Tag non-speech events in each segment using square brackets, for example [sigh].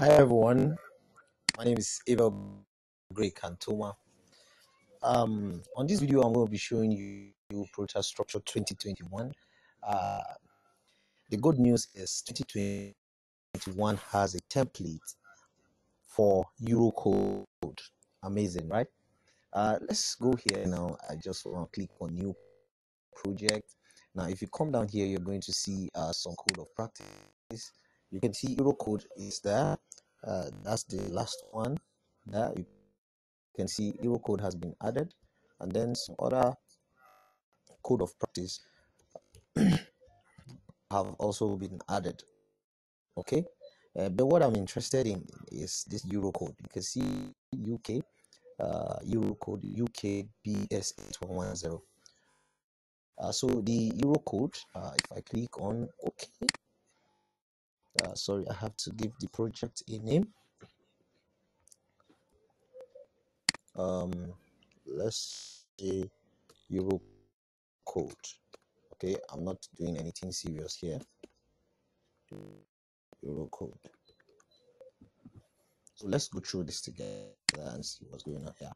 Hi everyone, my name is Abel Grey. Um, on this video, I'm going to be showing you Protastructure 2021. Uh, the good news is 2021 has a template for Eurocode. Amazing, right? Uh, let's go here now. I just want to click on New Project. Now, if you come down here, you're going to see uh, some code of practice. You can see Eurocode is there. Uh, that's the last one there you can see euro code has been added. And then some other code of practice [clears throat] have also been added. Okay? Uh, but what i'm interested in is this euro code. You can see uk uh, euro code uk bs 8110 uh, so the euro code uh, if i click on okay uh, sorry i have to give the project a name. Um let's say euro code. Okay i'm not doing anything serious here. Euro code. So let's go through this together and see what's going on here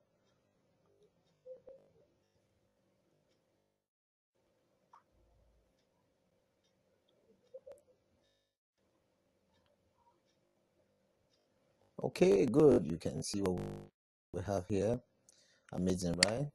okay good. You can see what we have here. Amazing right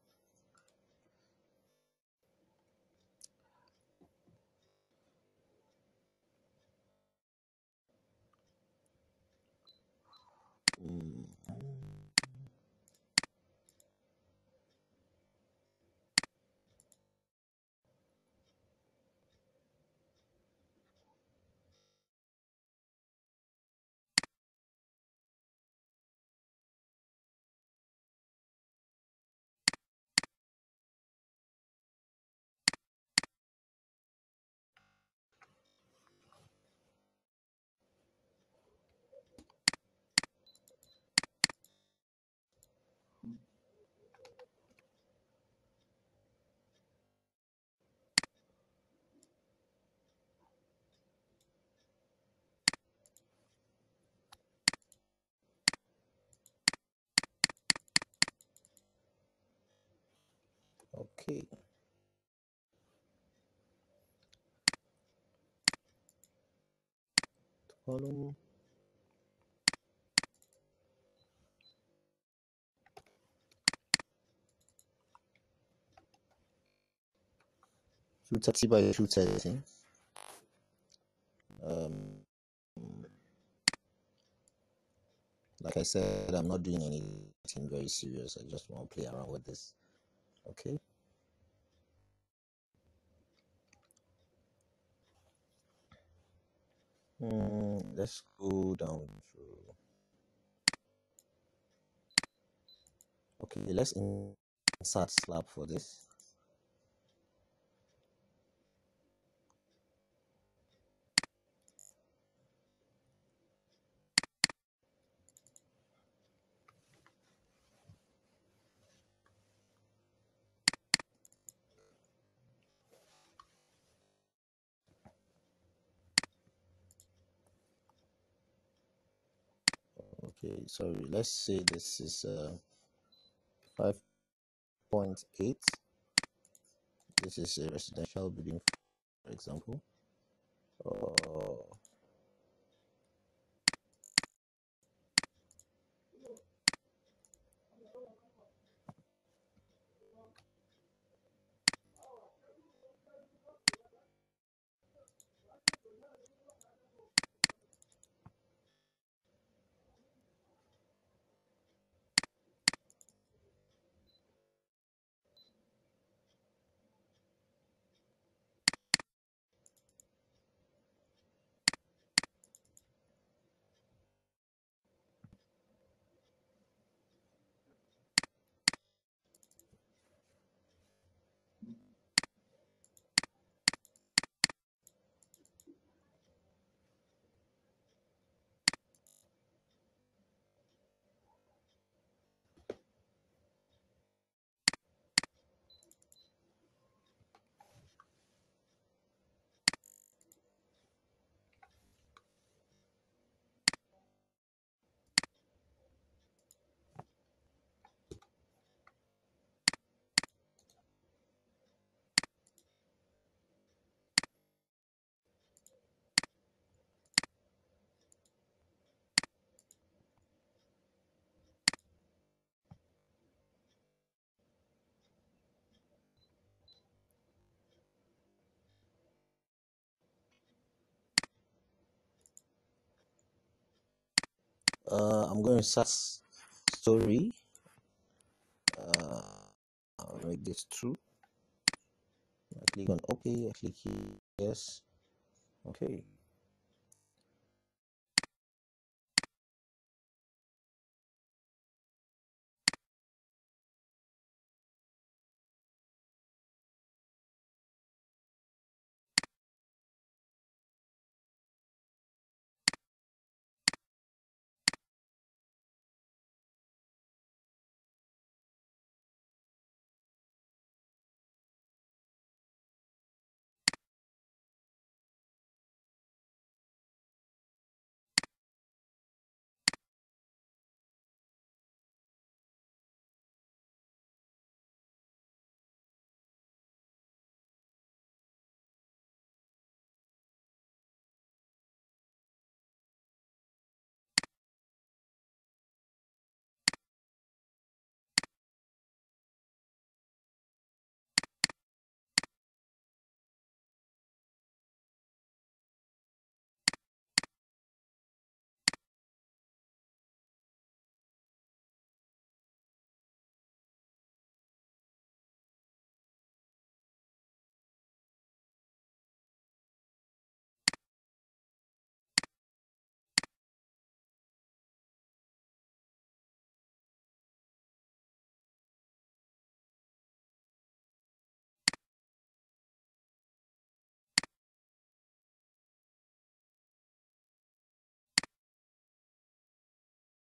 okay column thirty by thirty um like i said i'm not doing anything very serious. I just want to play around with this. Okay mm, let's go down through. Okay let's insert slab for this okay sorry let's say this is uh 5.8 this is a residential building for example. Uh, uh, I'm going to search story. Uh, I'll make this true I click on OK I click yes. Okay